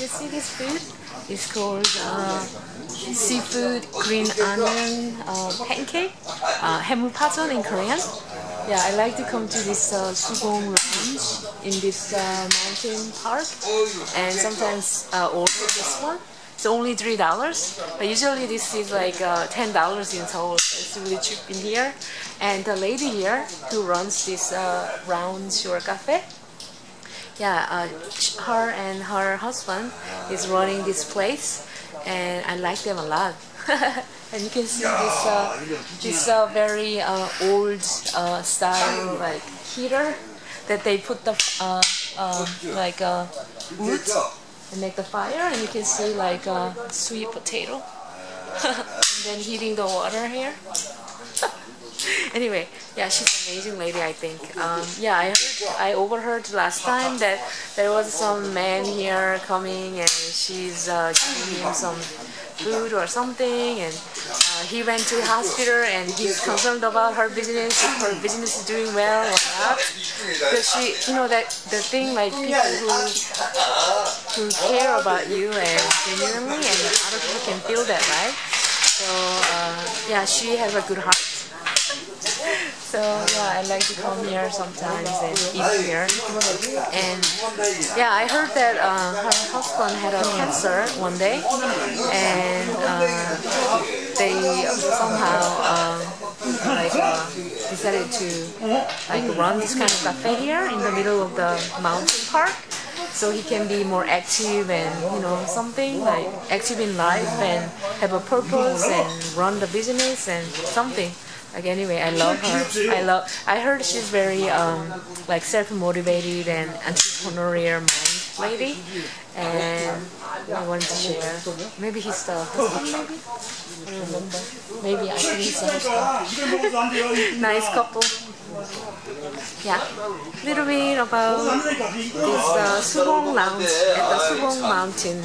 you see this food? It's called uh, seafood green onion uh, pancake, uh, haemul pajeon in Korean. Yeah, I like to come to this uh, Subong Lounge in this uh, mountain park and sometimes uh, order this one. It's only three dollars, but usually this is like uh, ten dollars in Seoul. It's really cheap in here. And the lady here who runs this uh, round sugar cafe, yeah, uh, her and her husband is running this place, and I like them a lot. and you can see this uh, this uh, very uh, old uh, style like heater that they put the uh, um, like wood and make the fire, and you can see like sweet potato, then heating the water here. anyway, yeah, she's an amazing lady, I think. Um, yeah, I heard, I overheard last time that there was some man here coming and she's uh, giving him some food or something and uh, he went to hospital and he's concerned about her business, if her business is doing well or not. Because she, you know, that the thing like people who, who care about you and genuinely and other people can feel that, right? So, uh, yeah, she has a good heart. So yeah, I like to come here sometimes and eat here. And yeah, I heard that uh, her husband had a cancer one day, and uh, they somehow um, like uh, decided to like run this kind of cafe here in the middle of the mountain park so he can be more active and you know something like active in life and have a purpose and run the business and something. Like anyway i love her. I love i heard she's very um like self-motivated and entrepreneurial mind lady. And i wanted to share. Maybe he's husband maybe. I maybe i nice couple yeah, little bit about this uh, Subong Lounge at the Subong Mountain.